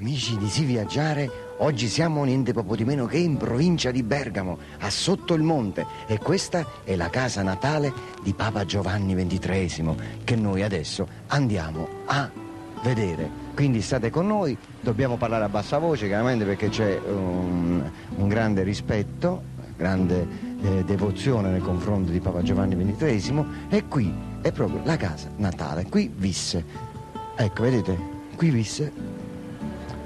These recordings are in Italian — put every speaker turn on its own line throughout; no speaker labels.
Amici di Si Viaggiare, oggi siamo niente poco di meno che in provincia di Bergamo, a Sotto il Monte, e questa è la casa natale di Papa Giovanni XXIII, che noi adesso andiamo a vedere. Quindi state con noi, dobbiamo parlare a bassa voce chiaramente perché c'è un, un grande rispetto, grande eh, devozione nei confronti di Papa Giovanni XXIII e qui è proprio la casa natale, qui visse. Ecco, vedete, qui visse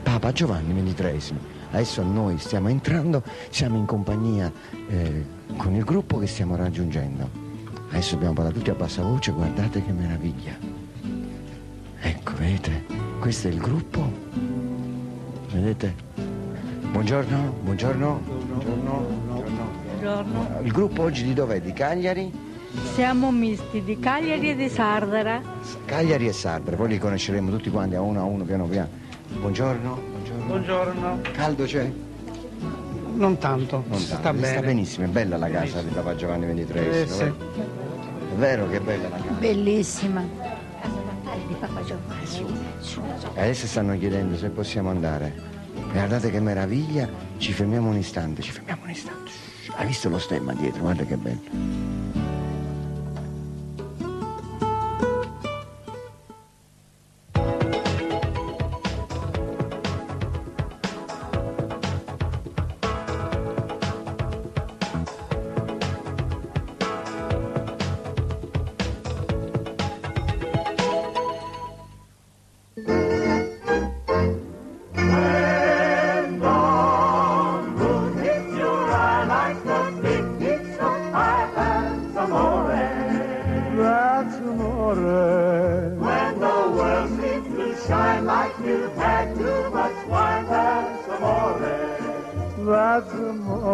Papa Giovanni XXIII. Adesso noi stiamo entrando, siamo in compagnia eh, con il gruppo che stiamo raggiungendo. Adesso abbiamo parlato tutti a bassa voce, guardate che meraviglia. Ecco, vedete, questo è il gruppo. Vedete? Buongiorno, buongiorno. Buongiorno. buongiorno. buongiorno. Il gruppo oggi di dov'è? Di Cagliari? Siamo misti di Cagliari e di Sardara. Cagliari e Sardara, poi li conosceremo tutti quanti a uno a uno, piano piano. Buongiorno, buongiorno. Buongiorno. Caldo c'è? Non tanto, non sta bene. Sta benissimo, è bella la casa di Papa Giovanni XXIII. Eh, sì. È vero che è bella la casa? Bellissima. di Papa Giovanni. Su. Su. Adesso stanno chiedendo se possiamo andare. Guardate che meraviglia, ci fermiamo un istante, ci fermiamo un istante. Hai visto lo stemma dietro, guarda che bello.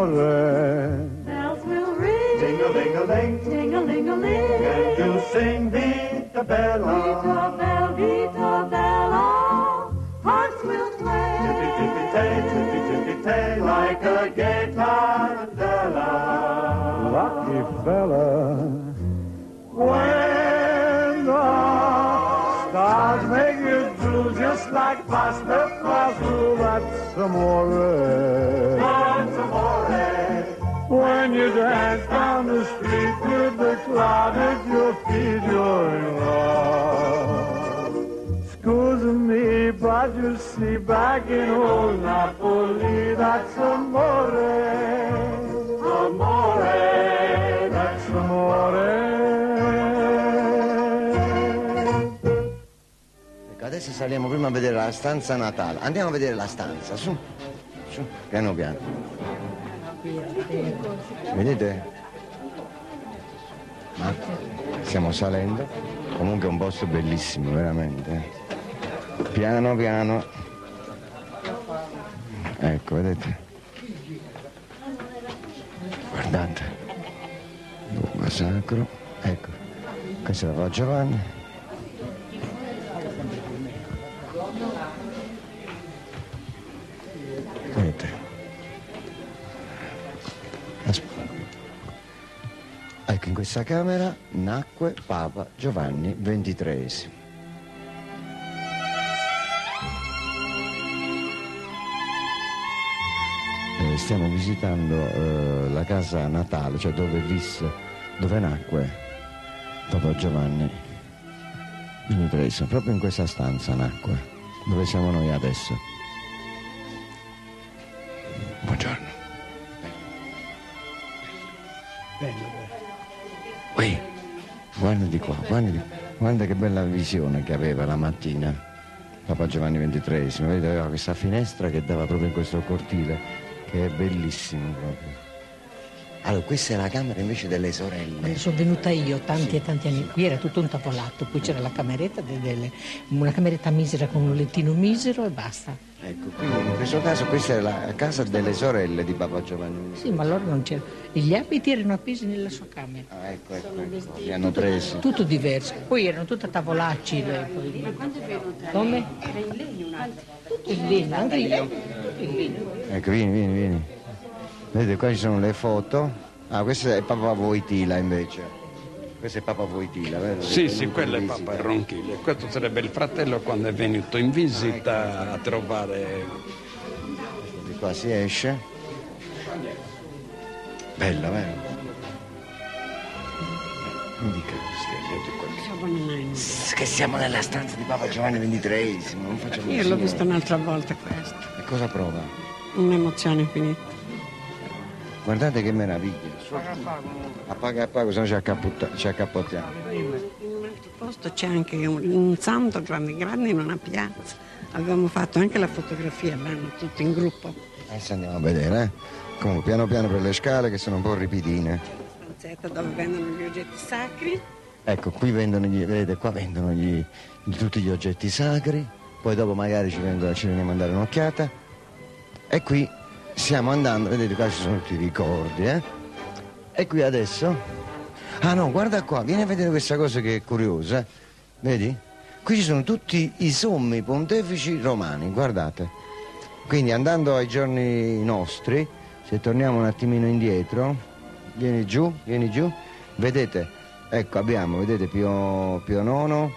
Bells will ring, ding a ling a ling, ding a ling a ling. And you sing Vita Bella, Vita Bella, Vita Bella. Hearts will play, tippy tippy tay, tippy tippy tay, like a gay tarantella. Lucky fella, when the stars make you drool just like Pasta Fazula, that's amore. When you dance down the street with the cloud at your feet, you're in love. Excuse me, but you see, back in old Napoli, that's amore. Amore, that's amore. Ecco, adesso saliamo prima a vedere la stanza natale. Andiamo a vedere la stanza, su, su, piano piano. Vedete? Ma stiamo salendo. Comunque è un posto bellissimo, veramente. Piano piano. Ecco, vedete? Guardate. Luogo sacro. Ecco. Questa è la Giovanni. in questa camera nacque Papa Giovanni XXIII. Eh, stiamo visitando eh, la casa natale, cioè dove visse, dove nacque Papa Giovanni XXIII. Proprio in questa stanza nacque, dove siamo noi adesso. Buongiorno. Bello guarda di qua, guarda, di, guarda che bella visione che aveva la mattina Papa Giovanni XXIII, vedi, aveva questa finestra che dava proprio in questo cortile, che è bellissimo proprio. Allora, questa è la camera invece delle sorelle. Quando sono venuta io tanti sì, e tanti anni. Sì. Qui era tutto un tavolato, poi c'era la cameretta, delle, una cameretta misera con un lettino misero e basta. Ecco, quindi in questo caso questa è la casa delle sorelle di Papa Giovanni. Sì, ma loro non c'era. Gli abiti erano appesi nella sua camera. Ah, ecco, ecco, ecco. li hanno presi. Tutto diverso. Poi erano tutte a tavolacci. Ma quando è venuta? Come? Era in legno un'altra. Tutto in legno, anche in Tutto in legno. Ecco, vieni, vieni, vieni. Vedete, qua ci sono le foto. Ah, questa è Papa Voitila invece. Questo è Papa Voitila, vero? Sì, sì, quello è Papa Ronchile. Questo sarebbe il fratello quando è venuto in visita ah, ecco. a trovare... Di qua si esce. Bella, vero? Mi dica. Che siamo nella stanza di Papa Giovanni XXIII, non facciamo Io l'ho visto un'altra volta questo. E cosa prova? Un'emozione infinita. Guardate che meraviglia. A pago a pago, se no ci, ci accappottiamo. In un altro posto c'è anche un, un santo grande grande in una piazza. Abbiamo fatto anche la fotografia l'hanno tutti in gruppo. Adesso andiamo a vedere, eh. Comunque piano piano per le scale che sono un po' ripidine. Stanzetta dove vendono gli oggetti sacri. Ecco, qui vendono gli, vedete, qua vendono gli, tutti gli oggetti sacri, poi dopo magari ci, vengono, ci veniamo a dare un'occhiata. E qui stiamo andando, vedete qua ci sono tutti i ricordi, eh? E qui adesso? Ah no, guarda qua, vieni a vedere questa cosa che è curiosa, vedi? Qui ci sono tutti i sommi pontefici romani, guardate. Quindi andando ai giorni nostri, se torniamo un attimino indietro, vieni giù, vieni giù, vedete, ecco abbiamo, vedete Pio, Pio IX,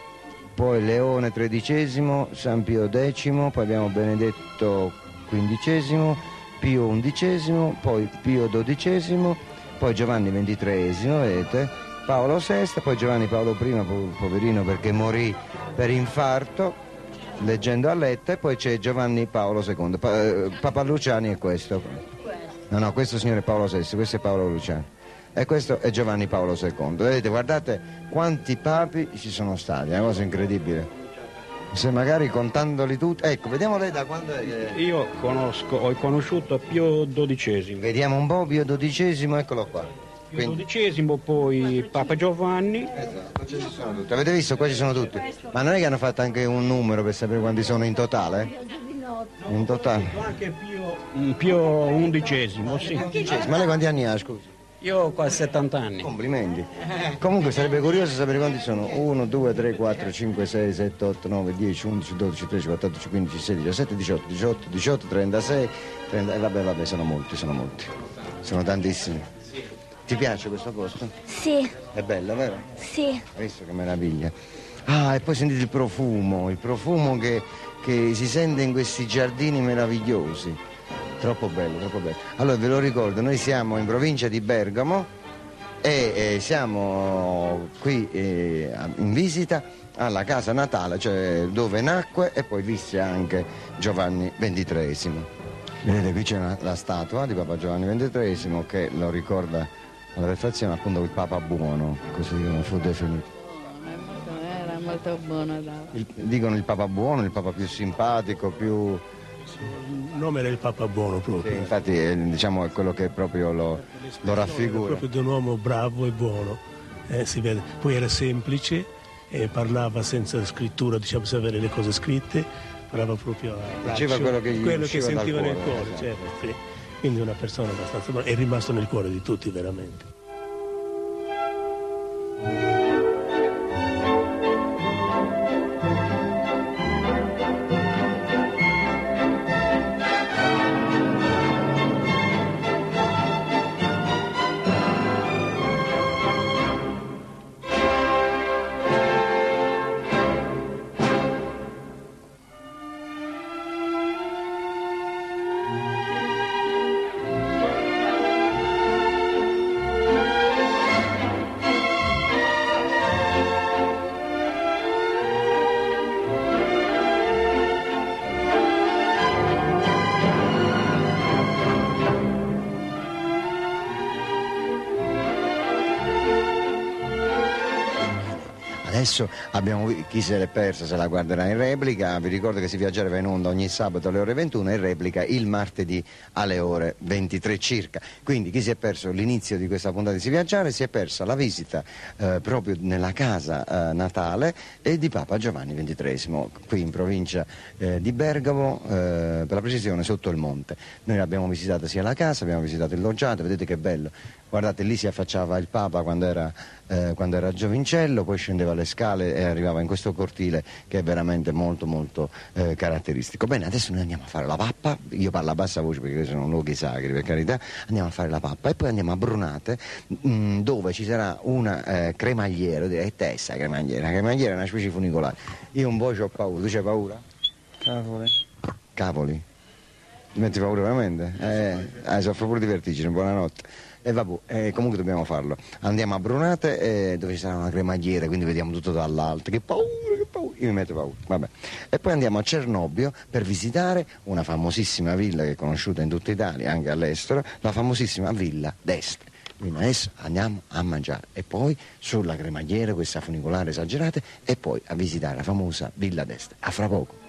poi Leone XIII, San Pio X, poi abbiamo Benedetto XV, Pio XI, poi Pio XII, poi Giovanni XXIII, vedete, Paolo VI, poi Giovanni Paolo I, poverino perché morì per infarto, leggendo a letta, e poi c'è Giovanni Paolo II. Pa eh, Papa Luciani è questo. No, no, questo signore è Paolo VI, questo è Paolo Luciani. E questo è Giovanni Paolo II. Vedete, guardate quanti papi ci sono stati, è una cosa incredibile se magari contandoli tutti... Ecco, vediamo lei da quando è Io conosco, ho conosciuto Pio XII. Vediamo un po', Pio XII, eccolo qua. Pio Quindi... XII, poi Papa Giovanni. Esatto, ce ne sono tutti. Avete visto? Qua ci sono tutti. Ma non è che hanno fatto anche un numero per sapere quanti sono in totale? In totale. Anche Pio, Pio XI, sì. Ma lei quanti anni ha, scusi? Io ho quasi 70 anni. Complimenti. Comunque sarebbe curioso sapere quanti sono. 1, 2, 3, 4, 5, 6, 7, 8, 9, 10, 11, 12, 13, 14, 15, 16, 17, 18, 18, 18, 36, 30... Eh, vabbè, vabbè, sono molti, sono molti. Sono tantissimi. Ti piace questo posto? Sì. È bello, vero? Sì. Hai visto che meraviglia. Ah, e poi sentite il profumo, il profumo che, che si sente in questi giardini meravigliosi. Troppo bello, troppo bello. Allora ve lo ricordo, noi siamo in provincia di Bergamo e eh, siamo qui eh, in visita alla casa natale, cioè dove nacque e poi visse anche Giovanni XXIII. Vedete qui c'è la statua di Papa Giovanni XXIII che lo ricorda alla perfezione appunto il Papa Buono, così come fu definito Era molto buono. Dava. Il, dicono il papa buono, il papa più simpatico, più il nome era il Papa Buono proprio. Sì, infatti è, eh, diciamo, è quello che proprio lo, lo diciamo raffigura. Era proprio di un uomo bravo e buono, eh, si vede. Poi era semplice, eh, parlava senza scrittura, diciamo senza avere le cose scritte, parlava proprio a Diceva quello che, quello che sentiva cuore, nel cuore, esatto. certo, sì. Quindi una persona abbastanza buona, è rimasto nel cuore di tutti veramente. adesso abbiamo, chi se l'è persa se la guarderà in replica, vi ricordo che si viaggerà in onda ogni sabato alle ore 21 e in replica il martedì alle ore 23 circa. Quindi chi si è perso l'inizio di questa puntata di Si Viaggiare si è persa la visita eh, proprio nella casa eh, natale di Papa Giovanni XXIII, qui in provincia eh, di Bergamo, eh, per la precisione sotto il monte. Noi abbiamo visitato sia la casa, abbiamo visitato il loggiato, vedete che bello. Guardate, lì si affacciava il Papa quando era, eh, quando era giovincello, poi scendeva le scale scale e arrivava in questo cortile che è veramente molto molto eh, caratteristico. Bene, adesso noi andiamo a fare la pappa, io parlo a bassa voce perché sono luoghi sacri per carità, andiamo a fare la pappa e poi andiamo a Brunate mh, mm, dove ci sarà una eh, cremagliera, direi testa cremagliera, la cremagliera è una specie funicolare. Io un po' ci ho paura, tu c'hai paura? Cavoli. Cavoli? Ti metti paura veramente? Eh, eh soffro pure di vertigine, buonanotte. E vabbè, eh, comunque dobbiamo farlo. Andiamo a Brunate eh, dove ci sarà una cremagliera, quindi vediamo tutto dall'alto. Che paura, che paura. Io mi metto paura. Vabbè. E poi andiamo a Cernobbio per visitare una famosissima villa che è conosciuta in tutta Italia, anche all'estero, la famosissima villa d'Est. Quindi adesso andiamo a mangiare e poi sulla cremagliera, questa funicolare esagerata, e poi a visitare la famosa villa d'Est. A fra poco.